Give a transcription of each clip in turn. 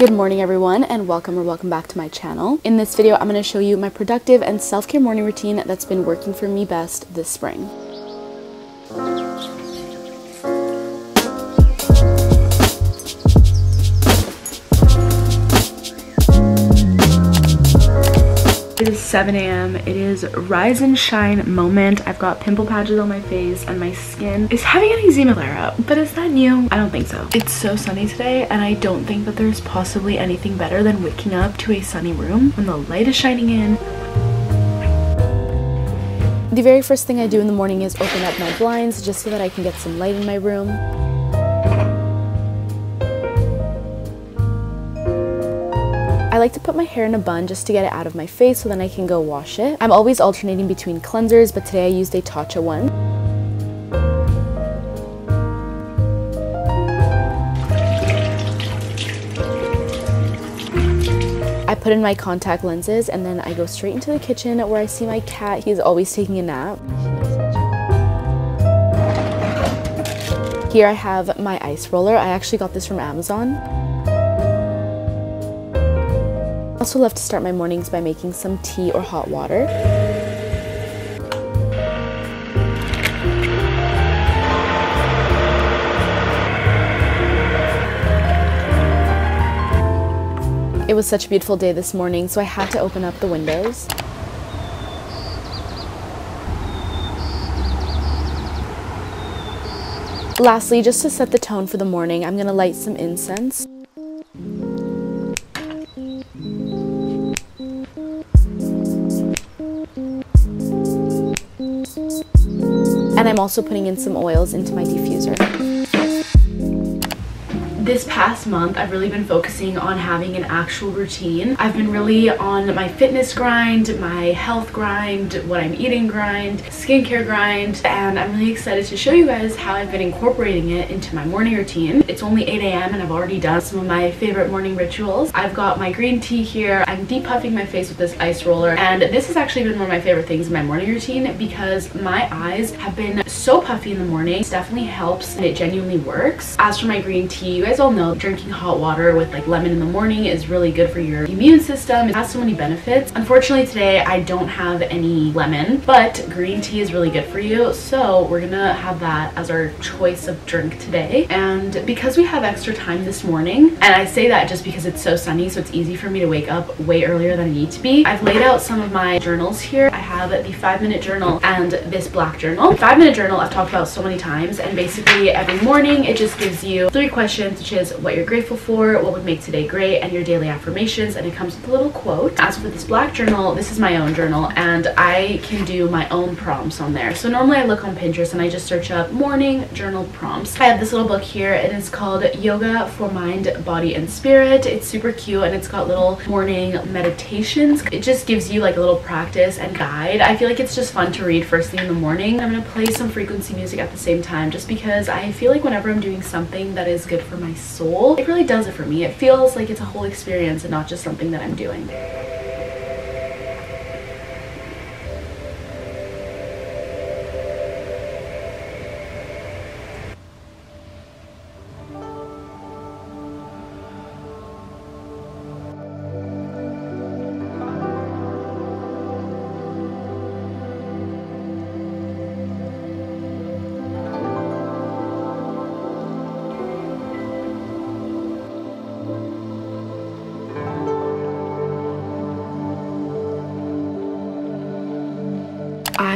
Good morning everyone and welcome or welcome back to my channel. In this video I'm going to show you my productive and self-care morning routine that's been working for me best this spring. It is 7 a.m. It is rise and shine moment. I've got pimple patches on my face and my skin is having an eczema flare up. But is that new? I don't think so. It's so sunny today and I don't think that there's possibly anything better than waking up to a sunny room when the light is shining in. The very first thing I do in the morning is open up my blinds just so that I can get some light in my room. I like to put my hair in a bun just to get it out of my face so then I can go wash it. I'm always alternating between cleansers, but today I used a Tatcha one. I put in my contact lenses and then I go straight into the kitchen where I see my cat. He's always taking a nap. Here I have my ice roller. I actually got this from Amazon. I also love to start my mornings by making some tea or hot water. It was such a beautiful day this morning, so I had to open up the windows. Lastly, just to set the tone for the morning, I'm going to light some incense. And I'm also putting in some oils into my diffuser this past month I've really been focusing on having an actual routine. I've been really on my fitness grind, my health grind, what I'm eating grind, skincare grind, and I'm really excited to show you guys how I've been incorporating it into my morning routine. It's only 8 a.m. and I've already done some of my favorite morning rituals. I've got my green tea here. I'm depuffing my face with this ice roller and this has actually been one of my favorite things in my morning routine because my eyes have been so puffy in the morning. It definitely helps and it genuinely works. As for my green tea, you guys all know drinking hot water with like lemon in the morning is really good for your immune system. It has so many benefits. Unfortunately today I don't have any lemon, but green tea is really good for you. So we're gonna have that as our choice of drink today. And because we have extra time this morning, and I say that just because it's so sunny, so it's easy for me to wake up way earlier than I need to be, I've laid out some of my journals here. I have the five minute journal and this black journal. Five minute journal I've talked about so many times and basically every morning it just gives you three questions which is what you're grateful for, what would make today great, and your daily affirmations. And it comes with a little quote. As for this black journal, this is my own journal, and I can do my own prompts on there. So normally I look on Pinterest and I just search up morning journal prompts. I have this little book here, and it's called Yoga for Mind, Body, and Spirit. It's super cute, and it's got little morning meditations. It just gives you like a little practice and guide. I feel like it's just fun to read first thing in the morning. I'm gonna play some frequency music at the same time just because I feel like whenever I'm doing something that is good for my soul, soul, it really does it for me. It feels like it's a whole experience and not just something that I'm doing.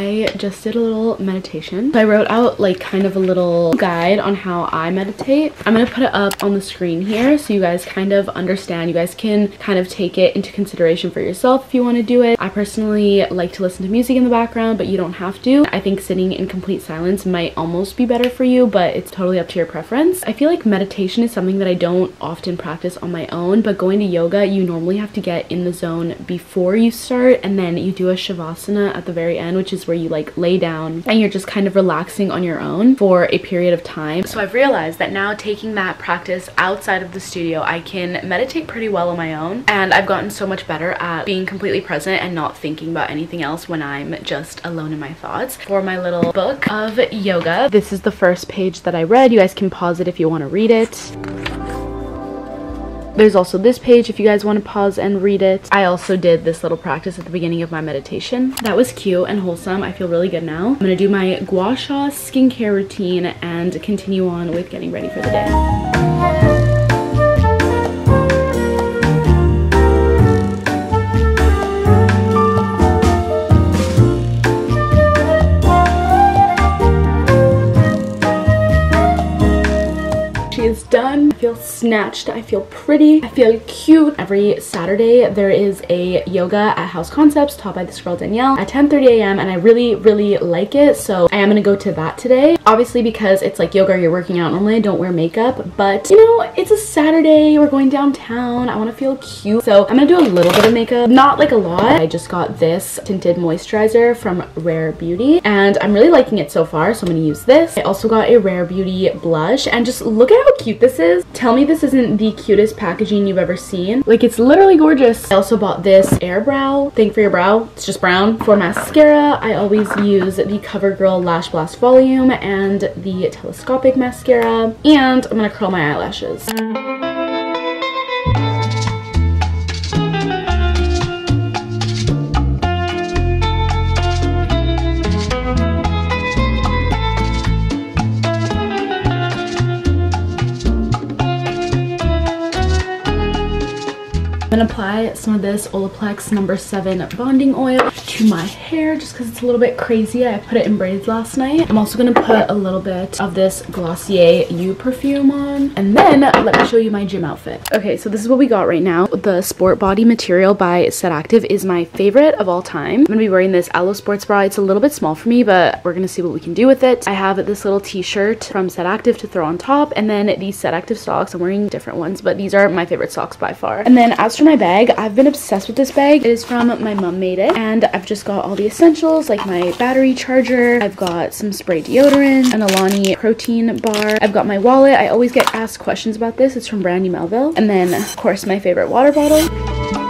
I just did a little meditation. I wrote out like kind of a little guide on how I meditate. I'm going to put it up on the screen here so you guys kind of understand. You guys can kind of take it into consideration for yourself if you want to do it. I personally like to listen to music in the background, but you don't have to. I think sitting in complete silence might almost be better for you, but it's totally up to your preference. I feel like meditation is something that I don't often practice on my own, but going to yoga, you normally have to get in the zone before you start, and then you do a shavasana at the very end, which is where where you like lay down and you're just kind of relaxing on your own for a period of time. So I've realized that now taking that practice outside of the studio, I can meditate pretty well on my own. And I've gotten so much better at being completely present and not thinking about anything else when I'm just alone in my thoughts. For my little book of yoga, this is the first page that I read. You guys can pause it if you want to read it. There's also this page if you guys want to pause and read it. I also did this little practice at the beginning of my meditation. That was cute and wholesome. I feel really good now. I'm gonna do my gua sha skincare routine and continue on with getting ready for the day. Snatched. I feel pretty. I feel cute. Every Saturday there is a yoga at House Concepts taught by this girl Danielle at 10:30 a.m. and I really really like it so I am gonna go to that today. Obviously because it's like yoga you're working out normally I don't wear makeup but you know it's a Saturday we're going downtown I want to feel cute so I'm gonna do a little bit of makeup not like a lot. I just got this tinted moisturizer from Rare Beauty and I'm really liking it so far so I'm gonna use this. I also got a Rare Beauty blush and just look at how cute this is. Me this isn't the cutest packaging you've ever seen. Like it's literally gorgeous. I also bought this Airbrow thing for your brow. It's just brown. For mascara, I always use the CoverGirl Lash Blast Volume and the Telescopic Mascara. And I'm gonna curl my eyelashes. Apply some of this Olaplex number 7 bonding oil to my hair just because it's a little bit crazy. I put it in braids last night. I'm also gonna put a little bit of this Glossier You perfume on. And then let me show you my gym outfit. Okay, so this is what we got right now. The Sport Body material by Set Active is my favorite of all time. I'm gonna be wearing this Alo Sports Bra. It's a little bit small for me, but we're gonna see what we can do with it. I have this little t-shirt from Set Active to throw on top, and then these Set Active socks. I'm wearing different ones, but these are my favorite socks by far. And then as for my bag. I've been obsessed with this bag. It is from my mom made it and I've just got all the essentials like my battery charger. I've got some spray deodorant, an Alani protein bar. I've got my wallet. I always get asked questions about this. It's from Brandy Melville. And then of course my favorite water bottle.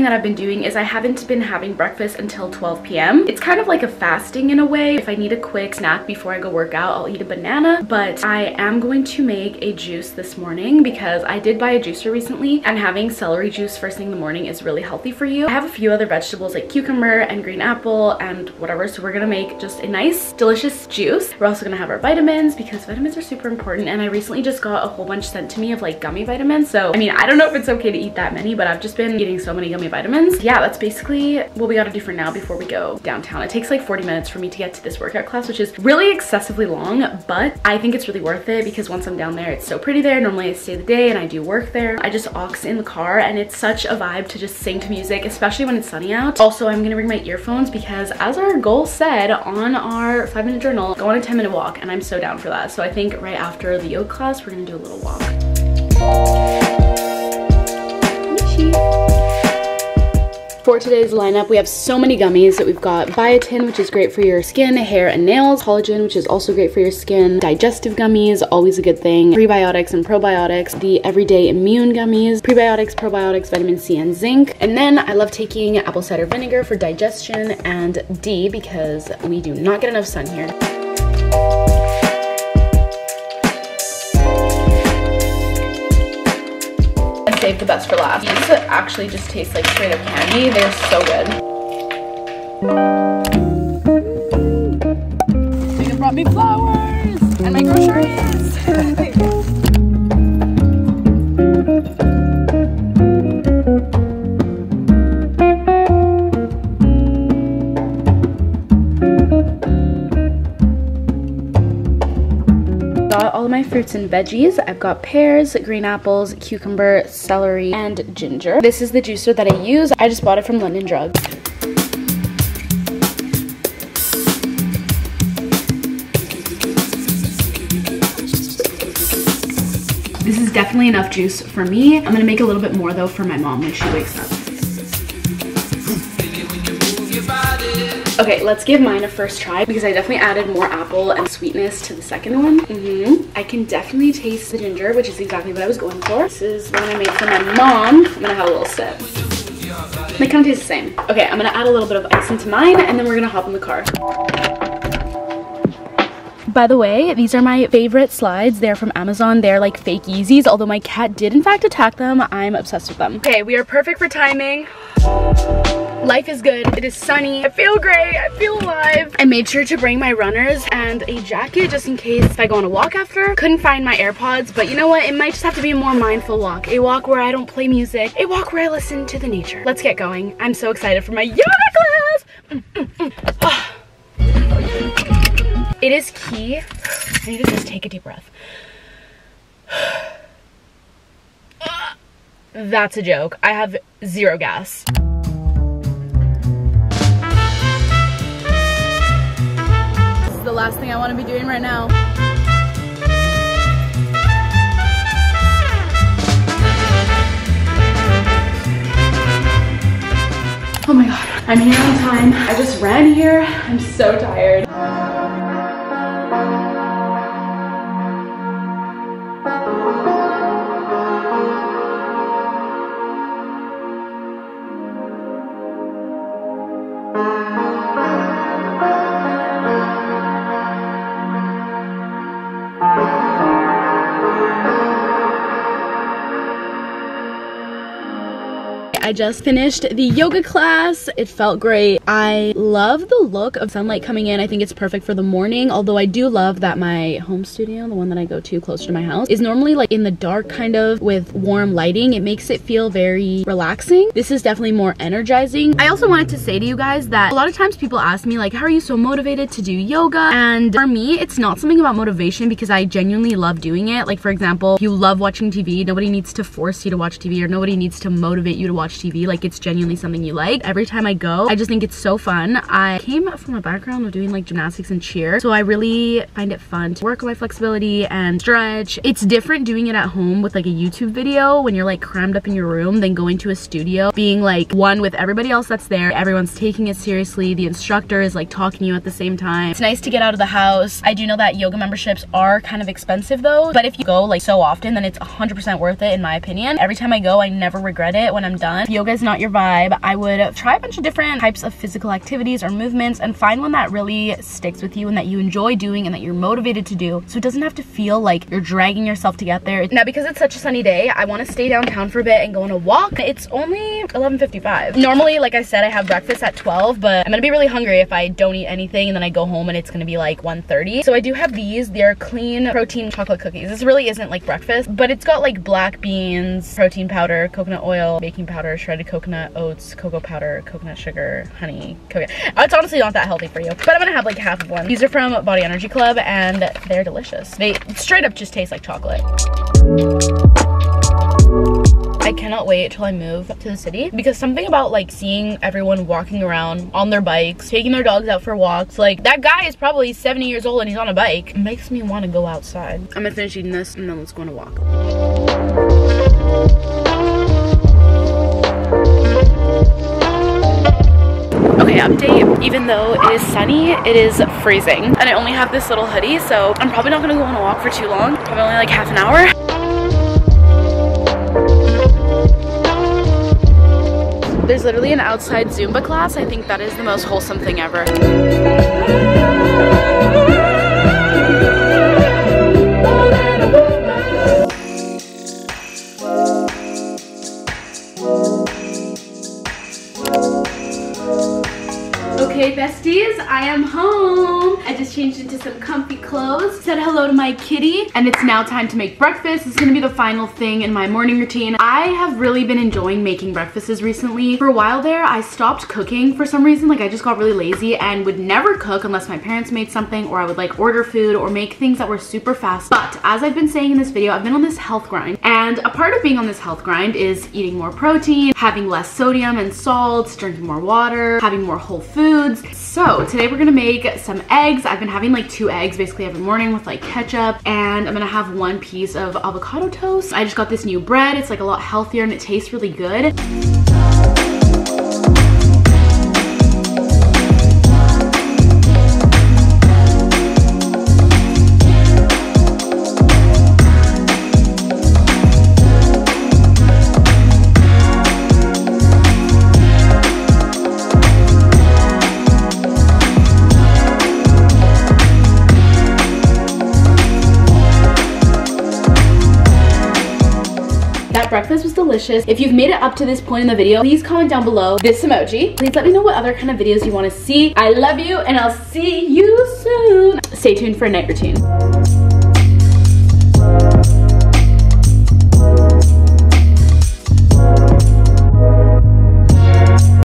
Something that I've been doing is I haven't been having breakfast until 12 p.m. It's kind of like a fasting in a way. If I need a quick snack before I go work out, I'll eat a banana, but I am going to make a juice this morning because I did buy a juicer recently and having celery juice first thing in the morning is really healthy for you. I have a few other vegetables like cucumber and green apple and whatever, so we're gonna make just a nice, delicious juice. We're also gonna have our vitamins because vitamins are super important and I recently just got a whole bunch sent to me of like gummy vitamins. So, I mean, I don't know if it's okay to eat that many, but I've just been eating so many gummy vitamins. Yeah, that's basically what we gotta do for now before we go downtown. It takes like 40 minutes for me to get to this workout class, which is really excessively long, but I think it's really worth it because once I'm down there, it's so pretty there. Normally I stay the day and I do work there. I just aux in the car and it's such a vibe to just sing to music, especially when it's sunny out. Also, I'm gonna bring my earphones because as our goal said on our five minute journal, go on a 10 minute walk and I'm so down for that. So I think right after the yoga class, we're gonna do a little walk. For today's lineup, we have so many gummies. That we've got biotin, which is great for your skin, hair, and nails. Collagen, which is also great for your skin. Digestive gummies, always a good thing. Prebiotics and probiotics. The everyday immune gummies. Prebiotics, probiotics, vitamin C, and zinc. And then I love taking apple cider vinegar for digestion and D because we do not get enough sun here. Save the best for last. These actually just taste like straight up candy. They're so good. They brought me flowers and my groceries. fruits and veggies. I've got pears, green apples, cucumber, celery, and ginger. This is the juicer that I use. I just bought it from London Drugs. This is definitely enough juice for me. I'm gonna make a little bit more though for my mom when she wakes up. Okay, let's give mine a first try because I definitely added more apple and sweetness to the second one. Mm -hmm. I can definitely taste the ginger, which is exactly what I was going for. This is one I made for my mom. I'm gonna have a little sip. They kind of taste the same. Okay, I'm gonna add a little bit of ice into mine and then we're gonna hop in the car. By the way, these are my favorite slides. They're from Amazon. They're like fake Yeezys, although my cat did in fact attack them. I'm obsessed with them. Okay, we are perfect for timing. Life is good. It is sunny. I feel great. I feel alive. I made sure to bring my runners and a jacket just in case if I go on a walk after. Couldn't find my AirPods, but you know what? It might just have to be a more mindful walk. A walk where I don't play music. A walk where I listen to the nature. Let's get going. I'm so excited for my yoga class. Mm, mm, mm. It is key. I need to just take a deep breath. That's a joke. I have zero gas. This is the last thing I want to be doing right now. Oh my god, I'm here on time. I just ran here. I'm so tired. I just finished the yoga class. It felt great. I love the look of sunlight coming in. I think it's perfect for the morning, although I do love that my home studio, the one that I go to closer to my house, is normally like in the dark kind of with warm lighting. It makes it feel very relaxing. This is definitely more energizing. I also wanted to say to you guys that a lot of times people ask me like, how are you so motivated to do yoga? And for me, it's not something about motivation because I genuinely love doing it. Like for example, you love watching TV, nobody needs to force you to watch TV or nobody needs to motivate you to watch TV like it's genuinely something you like. Every time I go I just think it's so fun. I came from a background of doing like gymnastics and cheer so I really find it fun to work on my flexibility and stretch. It's different doing it at home with like a YouTube video when you're like crammed up in your room than going to a studio being like one with everybody else that's there. Everyone's taking it seriously. The instructor is like talking to you at the same time. It's nice to get out of the house. I do know that yoga memberships are kind of expensive though but if you go like so often then it's 100% worth it in my opinion. Every time I go I never regret it when I'm done yoga is not your vibe, I would try a bunch of different types of physical activities or movements and find one that really sticks with you and that you enjoy doing and that you're motivated to do. So it doesn't have to feel like you're dragging yourself to get there. Now, because it's such a sunny day, I want to stay downtown for a bit and go on a walk. It's only 11.55. Normally, like I said, I have breakfast at 12, but I'm gonna be really hungry if I don't eat anything and then I go home and it's gonna be like 1.30. So I do have these. They're clean protein chocolate cookies. This really isn't like breakfast, but it's got like black beans, protein powder, coconut oil, baking powder, shredded coconut, oats, cocoa powder, coconut sugar, honey, coconut. It's honestly not that healthy for you, but I'm gonna have like half of one. These are from Body Energy Club and they're delicious. They straight up just taste like chocolate. I cannot wait till I move to the city because something about like seeing everyone walking around on their bikes, taking their dogs out for walks, like that guy is probably 70 years old and he's on a bike. Makes me want to go outside. I'm gonna finish eating this and then let's go on a walk. Update. Even though it is sunny, it is freezing. And I only have this little hoodie, so I'm probably not gonna go on a walk for too long. Probably only like half an hour. There's literally an outside Zumba class. I think that is the most wholesome thing ever. Besties, I am home. Just changed into some comfy clothes, said hello to my kitty, and it's now time to make breakfast. It's gonna be the final thing in my morning routine. I have really been enjoying making breakfasts recently. For a while there, I stopped cooking for some reason. Like I just got really lazy and would never cook unless my parents made something or I would like order food or make things that were super fast. But as I've been saying in this video, I've been on this health grind. And a part of being on this health grind is eating more protein, having less sodium and salts, drinking more water, having more whole foods, so today we're gonna make some eggs. I've been having like two eggs basically every morning with like ketchup and I'm gonna have one piece of avocado toast. I just got this new bread. It's like a lot healthier and it tastes really good. Breakfast was delicious. If you've made it up to this point in the video, please comment down below this emoji. Please let me know what other kind of videos you want to see. I love you and I'll see you soon. Stay tuned for a night routine.